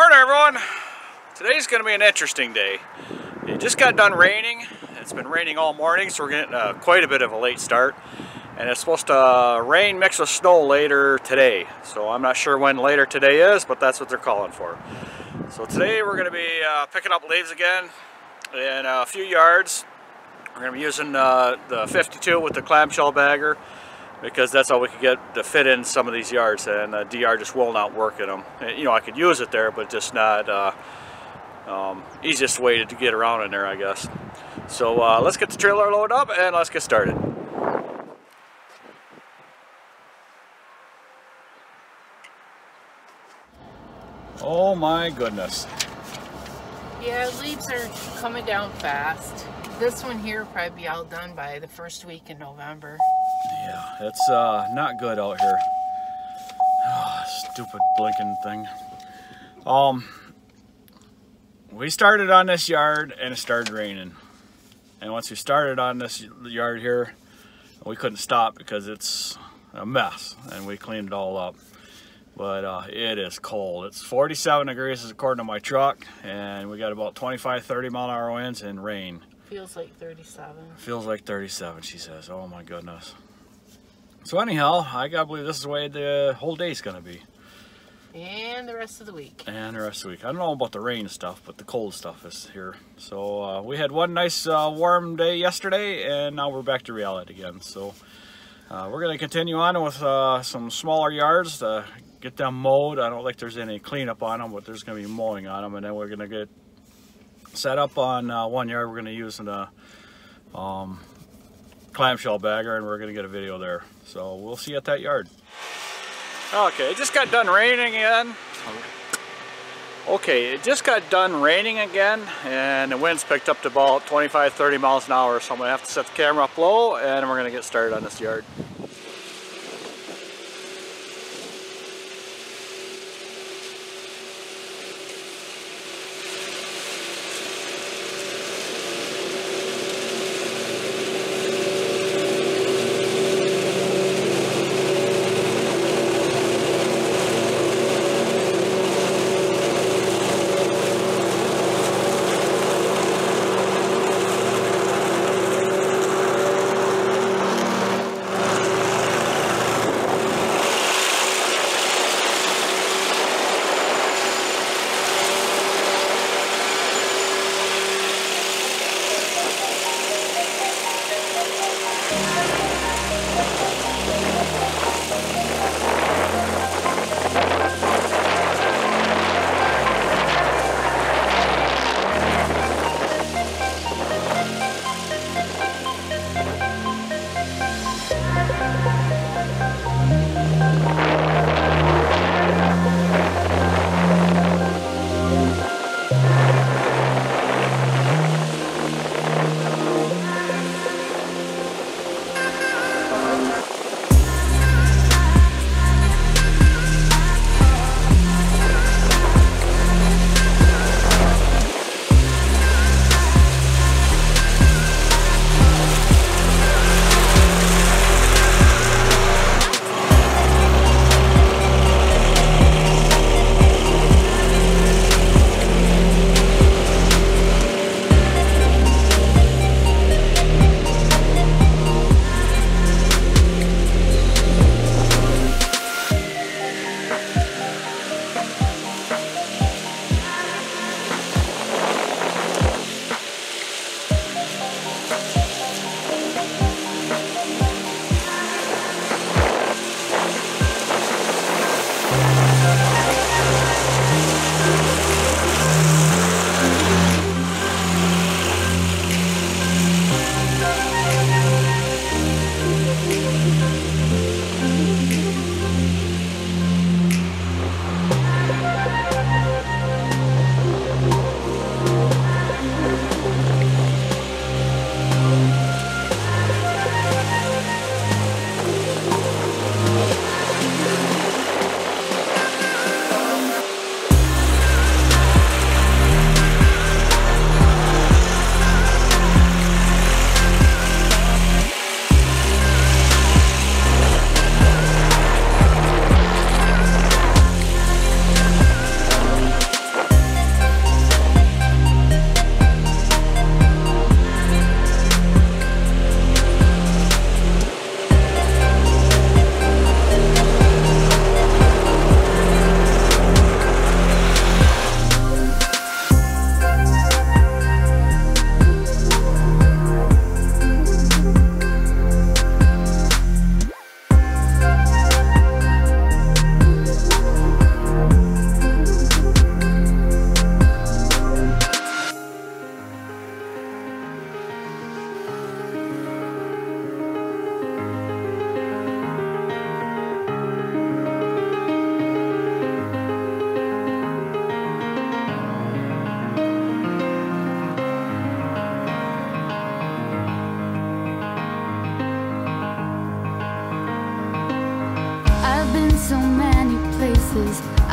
Morning everyone! Today's going to be an interesting day. It just got done raining. It's been raining all morning so we're getting uh, quite a bit of a late start. And it's supposed to uh, rain mixed with snow later today. So I'm not sure when later today is, but that's what they're calling for. So today we're going to be uh, picking up leaves again in a few yards. We're going to be using uh, the 52 with the clamshell bagger because that's all we could get to fit in some of these yards and the DR just will not work in them. You know, I could use it there, but just not uh, um, easiest way to get around in there, I guess. So uh, let's get the trailer loaded up and let's get started. Oh my goodness. Yeah, leaves are coming down fast. This one here will probably be all done by the first week in November. Yeah, it's uh, not good out here. Oh, stupid blinking thing. Um, we started on this yard and it started raining. And once we started on this yard here, we couldn't stop because it's a mess and we cleaned it all up. But uh, it is cold. It's 47 degrees according to my truck and we got about 25, 30 mile an hour winds and rain. Feels like 37. Feels like 37, she says. Oh my goodness. So anyhow, I gotta believe this is the way the whole day's gonna be. And the rest of the week. And the rest of the week. I don't know about the rain stuff, but the cold stuff is here. So uh, we had one nice uh, warm day yesterday, and now we're back to reality again. So uh, we're gonna continue on with uh, some smaller yards to get them mowed. I don't think there's any cleanup on them, but there's gonna be mowing on them, and then we're gonna get set up on uh, one yard. We're gonna use a um, clamshell bagger, and we're gonna get a video there. So we'll see at that yard. Okay, it just got done raining again. Okay, it just got done raining again and the wind's picked up to about 25-30 miles an hour so I'm to have to set the camera up low and we're to get started on this yard.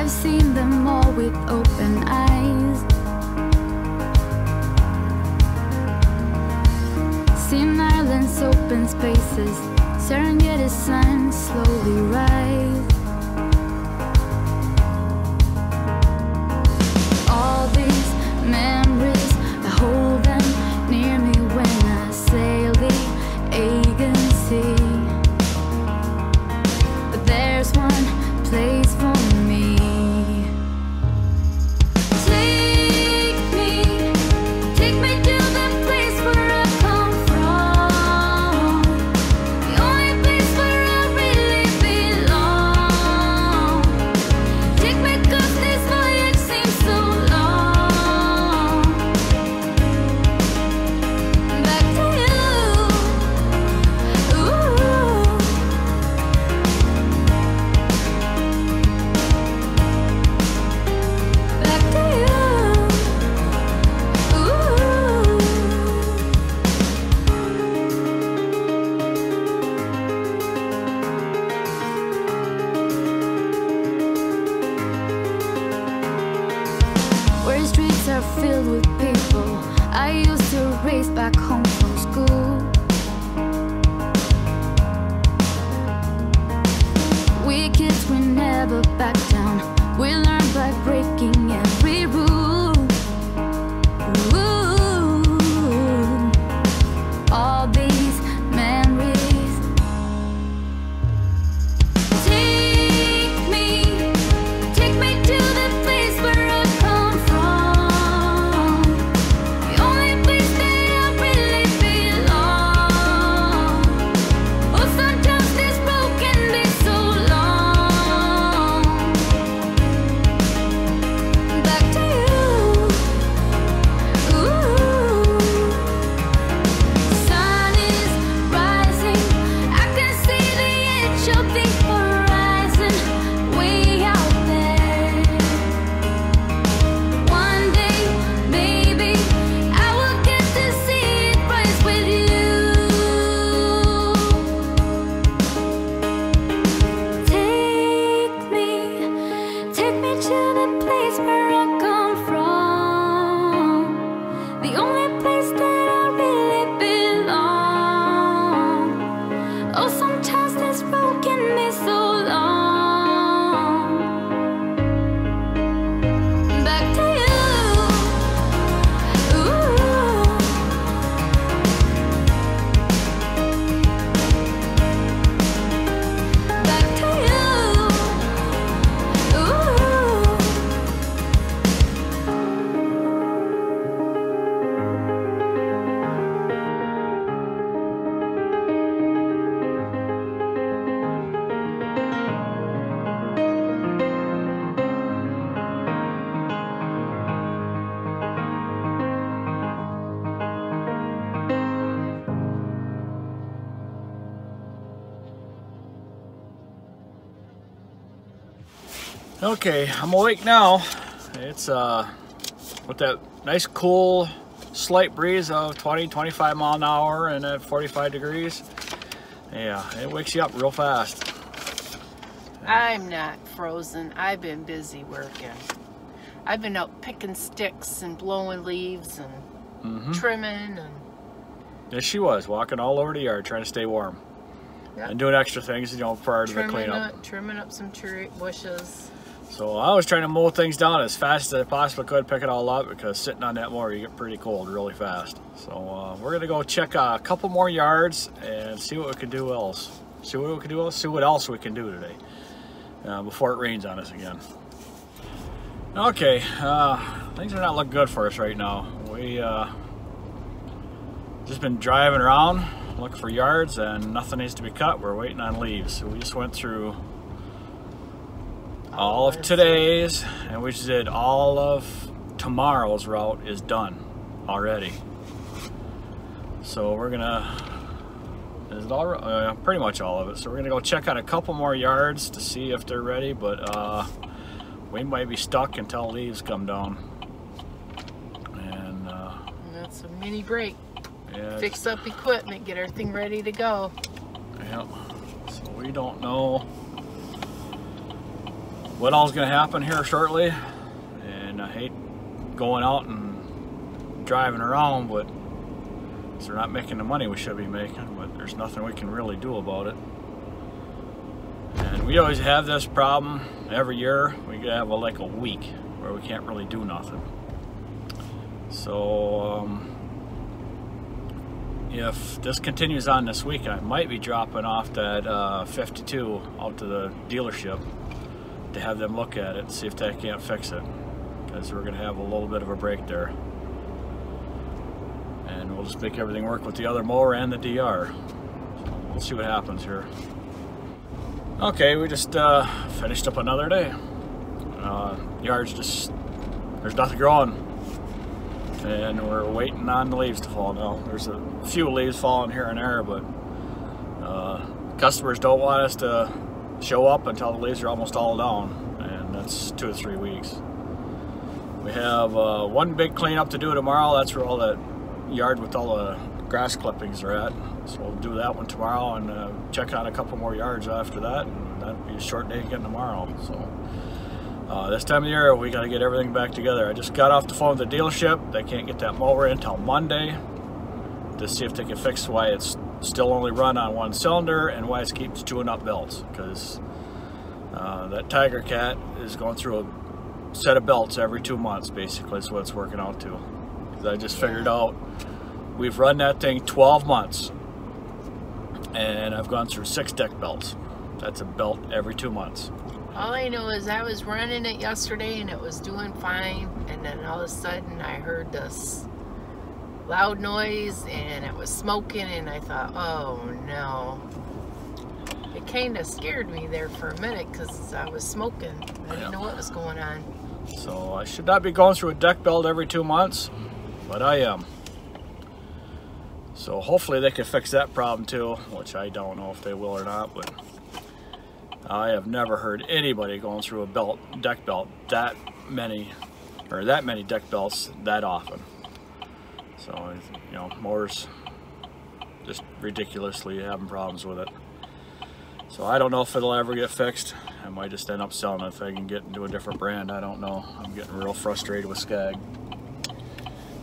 I've seen them all with open eyes. Seen islands, open spaces, Serengeti sun Okay, I'm awake now. It's uh, with that nice cool slight breeze of 20, 25 mile an hour and at 45 degrees. Yeah, it wakes you up real fast. I'm not frozen. I've been busy working. I've been out picking sticks and blowing leaves and Mm-hmm. trimming and Yes, she was walking all over the yard trying to stay warm Yeah. and doing extra things, you know, prior to the cleanup. up, trimming up some tree bushes. So I was trying to mow things down as fast as I possibly could, pick it all up because sitting on that mower you get pretty cold really fast. So uh, we're gonna go check a couple more yards and see what we can do else. See what we can do else. See what else we can do today uh, before it rains on us again. Okay, uh, things are not looking good for us right now. We uh, just been driving around looking for yards and nothing needs to be cut. We're waiting on leaves. So we just went through all of today's and we just did all of tomorrow's route is done already so we're gonna is it all uh, pretty much all of it so we're gonna go check out a couple more yards to see if they're ready but uh, we might be stuck until leaves come down and uh, And that's a mini break. yeah Fix up equipment, get everything ready to go. Yep. So we don't know what all's to happen here shortly. And I hate going out and driving around, but they're not making the money we should be making, but there's nothing we can really do about it. And we always have this problem every year. We have a, like a week where we can't really do nothing. So, um, if this continues on this week, I might be dropping off that uh, 52 out to the dealership to have them look at it, see if they can't fix it. Because we're going to have a little bit of a break there. And we'll just make everything work with the other mower and the DR. We'll see what happens here. Okay, we just uh, finished up another day. Uh, yard's just, there's nothing growing and we're waiting on the leaves to fall now. There's a few leaves falling here and there, but uh, customers don't want us to show up until the leaves are almost all down, and that's two or three weeks. We have uh, one big cleanup to do tomorrow. That's where all that yard with all the grass clippings are at. So we'll do that one tomorrow and uh, check on a couple more yards after that, and that'll be a short day again tomorrow. So. Uh, this time of year, we got to get everything back together. I just got off the phone with the dealership. They can't get that mower in until Monday to see if they can fix why it's still only run on one cylinder and why it keeps chewing up belts. Because uh, that Tiger Cat is going through a set of belts every two months, basically, is what it's working out to. Because I just figured out we've run that thing 12 months and I've gone through six deck belts. That's a belt every two months. All I know is I was running it yesterday and it was doing fine and then all of a sudden I heard this loud noise and it was smoking and I thought, oh no. It kind of scared me there for a minute because I was smoking. I didn't know what was going on. So I should not be going through a deck belt every two months, but I am. So hopefully they can fix that problem too, which I don't know if they will or not, but I have never heard anybody going through a belt, deck belt that many, or that many deck belts that often. So, you know, motors just ridiculously having problems with it. So I don't know if it'll ever get fixed. I might just end up selling it if I can get into a different brand. I don't know. I'm getting real frustrated with Scag.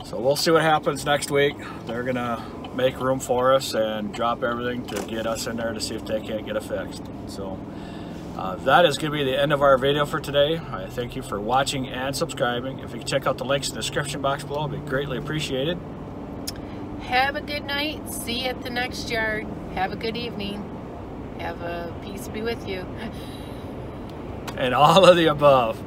So we'll see what happens next week. They're gonna make room for us and drop everything to get us in there to see if they can't get it fixed. So uh, that is going to be the end of our video for today. I thank you for watching and subscribing. If you can check out the links in the description box below, it'd be greatly appreciated. Have a good night. See you at the next yard. Have a good evening. Have a peace be with you. and all of the above.